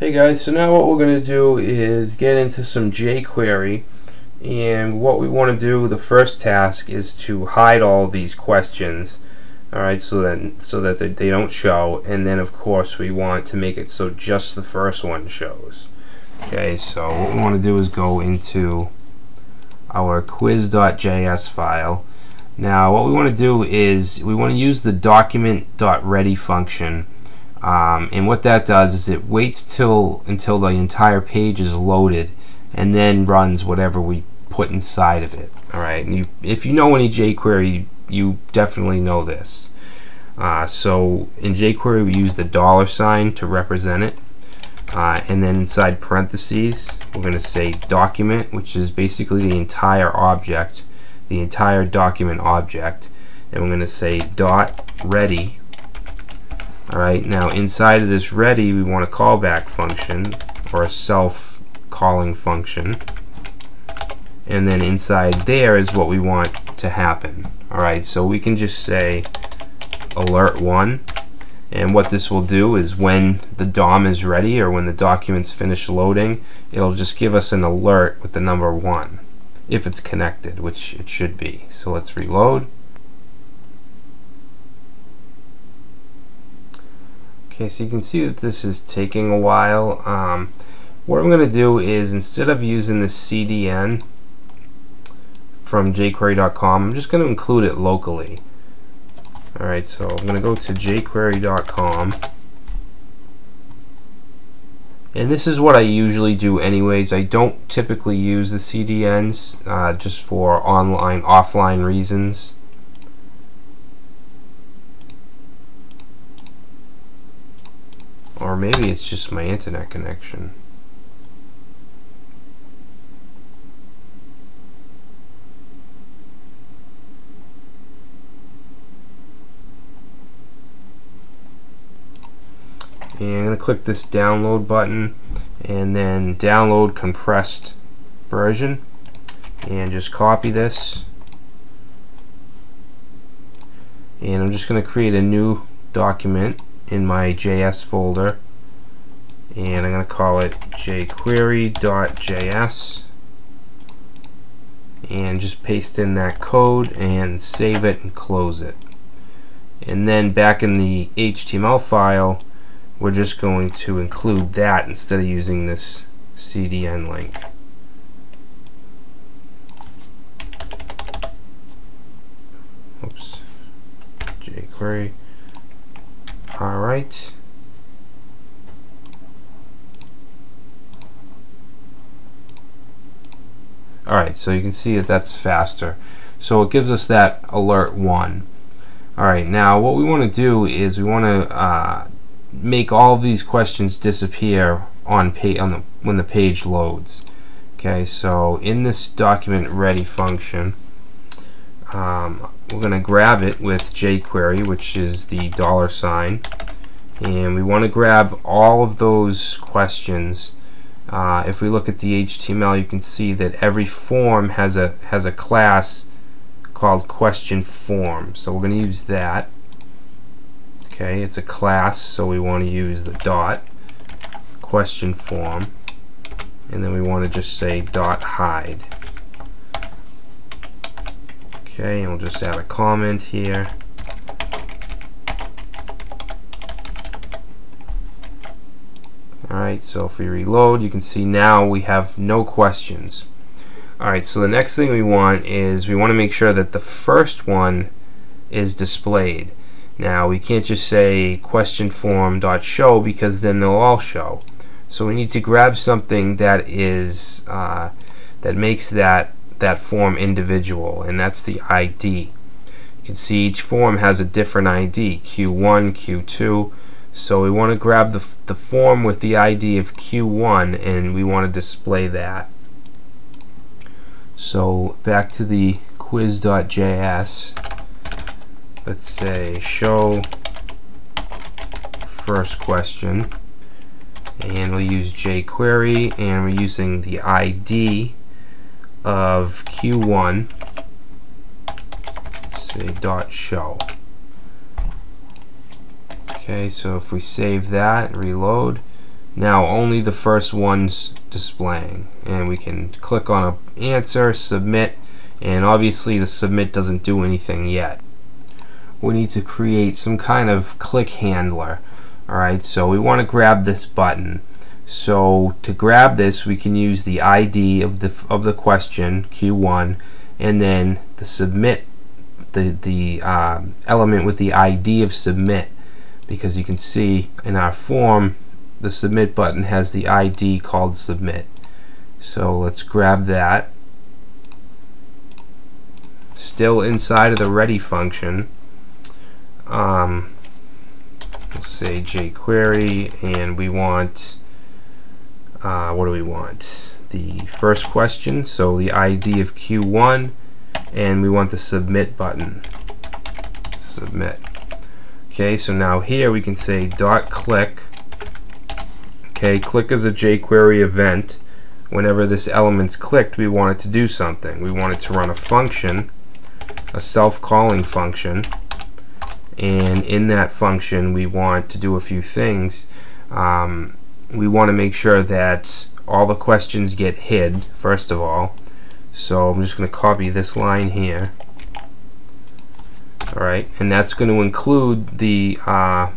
Hey guys, so now what we're going to do is get into some jQuery and what we want to do, the first task is to hide all these questions alright so that so that they, don't show and then of course we want to make it so just the first one shows. Okay so what we want to do is go into our quiz.js file. Now what we want to do is we want to use the document.ready function um, and what that does is it waits till until the entire page is loaded and then runs whatever we put inside of it. All right, and you, if you know any jQuery, you definitely know this. Uh, so in jQuery, we use the dollar sign to represent it. Uh, and then inside parentheses, we're going to say document, which is basically the entire object, the entire document object. And we're going to say dot ready Alright, now inside of this ready, we want a callback function or a self calling function. And then inside there is what we want to happen. Alright, so we can just say alert 1. And what this will do is when the DOM is ready or when the document's finished loading, it'll just give us an alert with the number 1 if it's connected, which it should be. So let's reload. Okay, so you can see that this is taking a while. Um, what I'm going to do is instead of using the CDN from jQuery.com, I'm just going to include it locally. Alright, so I'm going to go to jQuery.com. And this is what I usually do anyways. I don't typically use the CDNs uh, just for online, offline reasons. Or maybe it's just my internet connection. And I'm going to click this download button and then download compressed version. And just copy this. And I'm just going to create a new document in my JS folder and I'm going to call it jQuery.js and just paste in that code and save it and close it. And then back in the HTML file, we're just going to include that instead of using this CDN link. Oops. jQuery. All right. All right, so you can see that that's faster. So it gives us that alert one. All right, now what we want to do is we want to uh, make all of these questions disappear on, on the when the page loads. Okay, so in this document ready function, um, we're going to grab it with jQuery, which is the dollar sign, and we want to grab all of those questions. Uh, if we look at the HTML, you can see that every form has a has a class called question form. So we're going to use that. Okay, it's a class, so we want to use the dot question form, and then we want to just say dot hide. Okay, and we'll just add a comment here. Alright, so if we reload, you can see now we have no questions. Alright, so the next thing we want is we want to make sure that the first one is displayed. Now, we can't just say question form dot show because then they'll all show. So we need to grab something that is uh, that makes that that form individual, and that's the ID. You can see each form has a different ID, Q1, Q2. So we want to grab the, the form with the ID of Q1 and we want to display that. So back to the quiz.js, let's say show first question and we'll use jQuery and we're using the ID of q1 say dot show. Okay so if we save that reload. Now only the first one's displaying. And we can click on a answer submit. And obviously the submit doesn't do anything yet. We need to create some kind of click handler. Alright so we want to grab this button so to grab this we can use the ID of the of the question Q1 and then the submit the the um, element with the ID of submit because you can see in our form the submit button has the ID called submit. So let's grab that. Still inside of the ready function. Um, let's say jQuery and we want uh, what do we want? The first question, so the ID of Q1 and we want the submit button. Submit. Okay, so now here we can say dot click Okay, click is a jQuery event. Whenever this element's clicked, we want it to do something. We want it to run a function, a self-calling function, and in that function we want to do a few things. Um, we want to make sure that all the questions get hid, first of all. So I'm just going to copy this line here. Alright, and that's going to include the uh,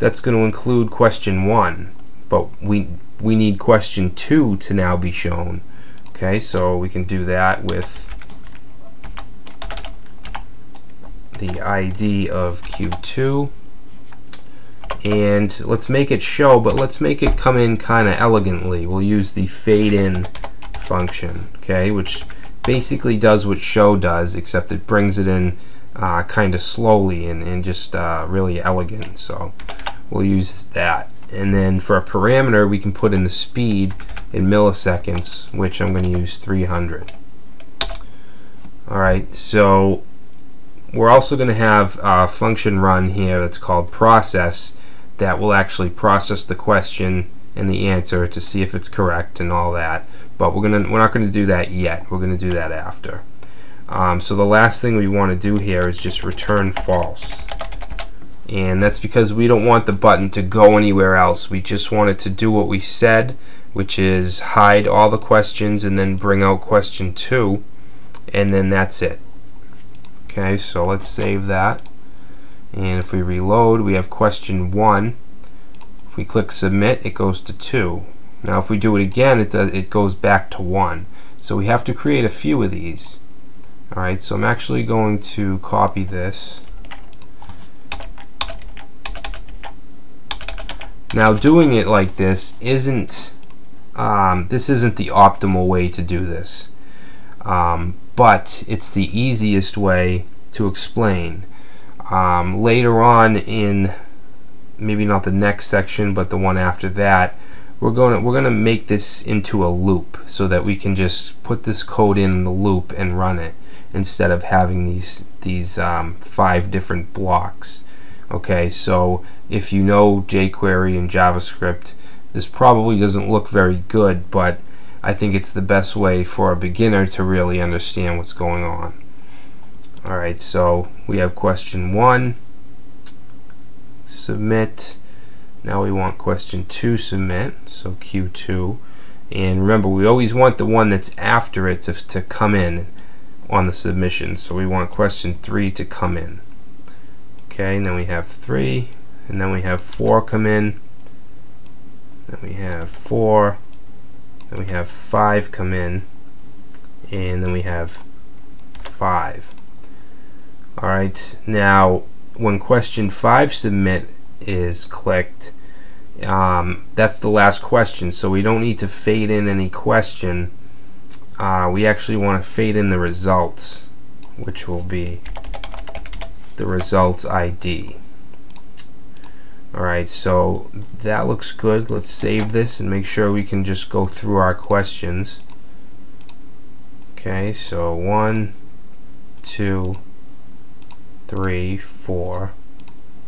that's going to include question one but we we need question two to now be shown okay so we can do that with the ID of Q2 and let's make it show but let's make it come in kind of elegantly we'll use the fade in function okay which basically does what show does except it brings it in uh, kind of slowly and, and just uh, really elegant so we'll use that. And then for a parameter, we can put in the speed in milliseconds, which I'm going to use 300. Alright, so we're also going to have a function run here that's called process that will actually process the question and the answer to see if it's correct and all that. But we're gonna we're not going to do that yet. We're going to do that after. Um, so the last thing we want to do here is just return false and that's because we don't want the button to go anywhere else we just want it to do what we said which is hide all the questions and then bring out question 2 and then that's it okay so let's save that and if we reload we have question 1 if we click submit it goes to 2 now if we do it again it, does, it goes back to 1 so we have to create a few of these. Alright so I'm actually going to copy this. Now doing it like this isn't um, this isn't the optimal way to do this. Um, but it's the easiest way to explain um, later on in maybe not the next section but the one after that we're going to we're going to make this into a loop so that we can just put this code in the loop and run it instead of having these these um, five different blocks. Okay so if you know jQuery and JavaScript this probably doesn't look very good but I think it's the best way for a beginner to really understand what's going on alright so we have question one. Submit. Now we want question two submit so Q2 and remember we always want the one that's after it to, to come in on the submission. So we want question three to come in. Okay, and then we have three, and then we have four come in, then we have four, then we have five come in, and then we have five. Alright, now when question five submit is clicked, um, that's the last question, so we don't need to fade in any question. Uh, we actually want to fade in the results, which will be the results ID. Alright, so that looks good. Let's save this and make sure we can just go through our questions. Okay, so one, two, three, four,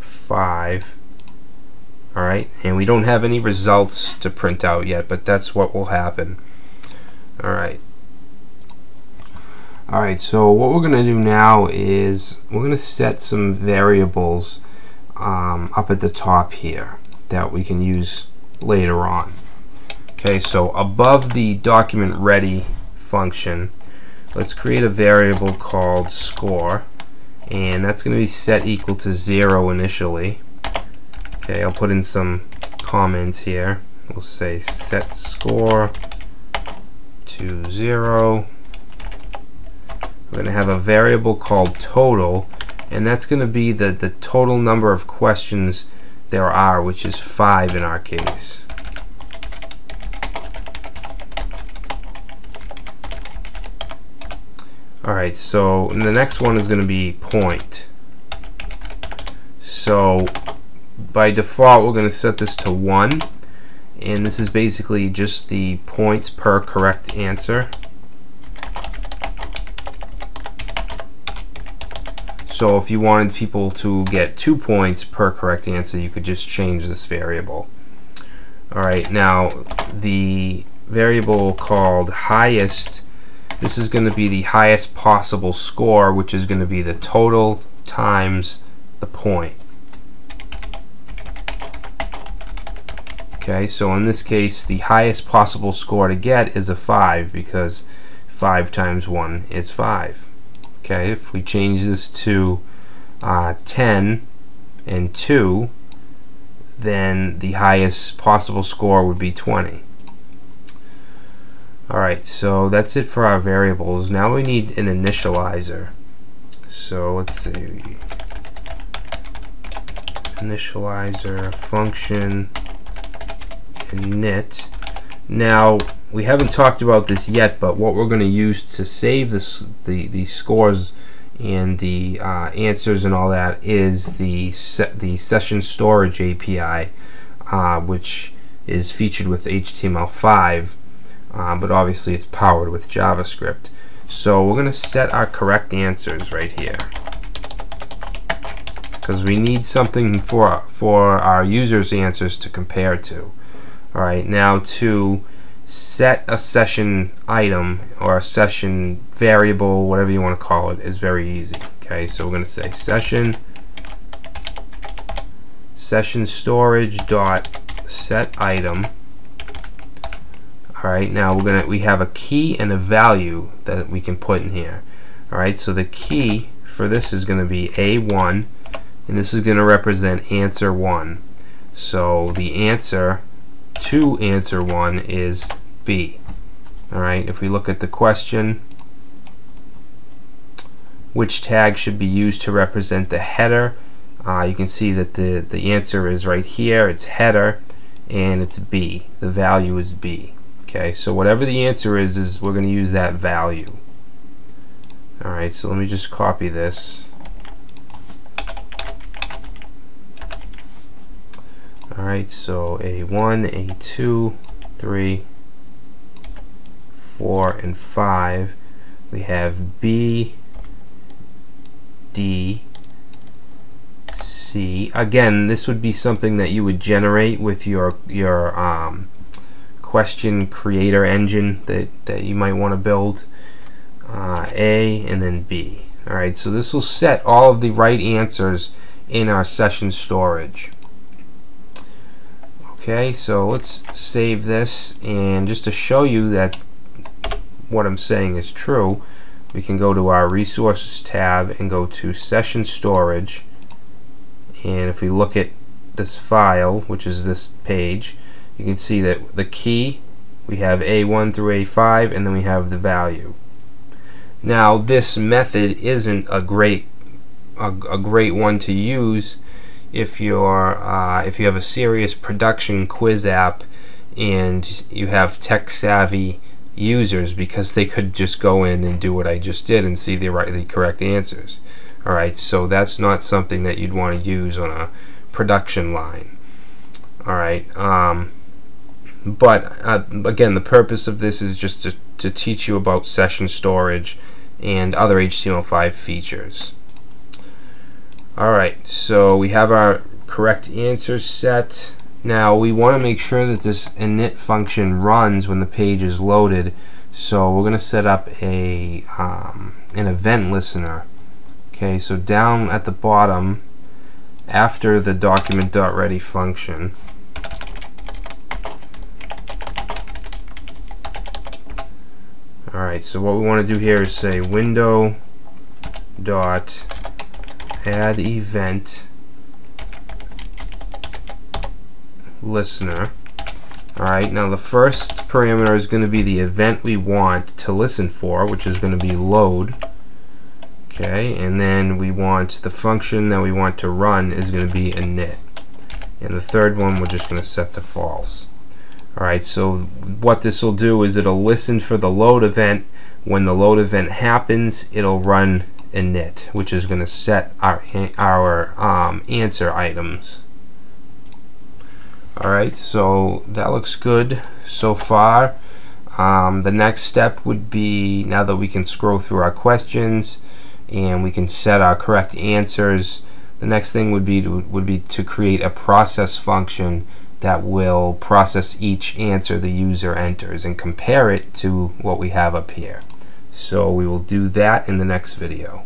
five. Alright, and we don't have any results to print out yet, but that's what will happen. Alright. Alright, so what we're going to do now is we're going to set some variables um, up at the top here. that we can use later on. Okay, so above the document ready function, let's create a variable called score, and that's going to be set equal to zero initially. Okay, I'll put in some comments here. We'll say set score to zero. We're going to have a variable called total, and that's going to be the, the total number of questions there are, which is five in our case. Alright, so the next one is going to be point. So by default we're going to set this to 1 and this is basically just the points per correct answer. So if you wanted people to get two points per correct answer, you could just change this variable. Alright, now the variable called highest, this is going to be the highest possible score, which is going to be the total times the point. Okay, so in this case, the highest possible score to get is a 5 because 5 times 1 is 5. Okay, if we change this to uh, 10 and 2, then the highest possible score would be 20. Alright, so that's it for our variables. Now we need an initializer. So let's see. Initializer function init. Now, we haven't talked about this yet, but what we're going to use to save this, the, the scores and the uh, answers and all that is the, se the session storage API, uh, which is featured with HTML5, uh, but obviously it's powered with JavaScript. So we're going to set our correct answers right here because we need something for for our users' answers to compare to. All right, now to set a session item or a session variable, whatever you want to call it, is very easy. Okay, so we're going to say session session storage dot set item. All right, now we're gonna we have a key and a value that we can put in here. All right, so the key for this is going to be A1, and this is going to represent answer one. So the answer to answer one is B. Alright, if we look at the question, which tag should be used to represent the header? Uh, you can see that the, the answer is right here, it's header, and it's B. The value is B. Okay, so whatever the answer is, is we're going to use that value. Alright, so let me just copy this. Alright, so A1, A2, 3, 4, and 5. We have B, D, C. Again, this would be something that you would generate with your your um, question creator engine that, that you might want to build. Uh, A and then B. Alright, so this will set all of the right answers in our session storage. Okay, so let's save this and just to show you that what I'm saying is true, we can go to our resources tab and go to session storage and if we look at this file, which is this page, you can see that the key, we have A1 through A5 and then we have the value. Now this method isn't a great a, a great one to use if you're uh, if you have a serious production quiz app and you have tech savvy users because they could just go in and do what I just did and see the right the correct answers alright so that's not something that you'd want to use on a production line alright um, but uh, again the purpose of this is just to, to teach you about session storage and other HTML5 features Alright, so we have our correct answers set. Now we want to make sure that this init function runs when the page is loaded. So we're going to set up a um, an event listener. Okay, so down at the bottom, after the document.ready function, Alright, so what we want to do here is say window dot add event listener. Alright, now the first parameter is going to be the event we want to listen for, which is going to be load. Okay, and then we want the function that we want to run is going to be init. And the third one we're just going to set to false. Alright, so what this will do is it'll listen for the load event. When the load event happens, it'll run init, which is going to set our, our um, answer items. Alright, so that looks good so far. Um, the next step would be, now that we can scroll through our questions and we can set our correct answers, the next thing would be to, would be to create a process function that will process each answer the user enters and compare it to what we have up here. So we will do that in the next video.